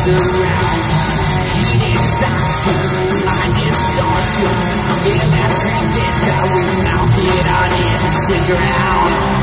surround Heat exhaustion, my distortion mounted on ground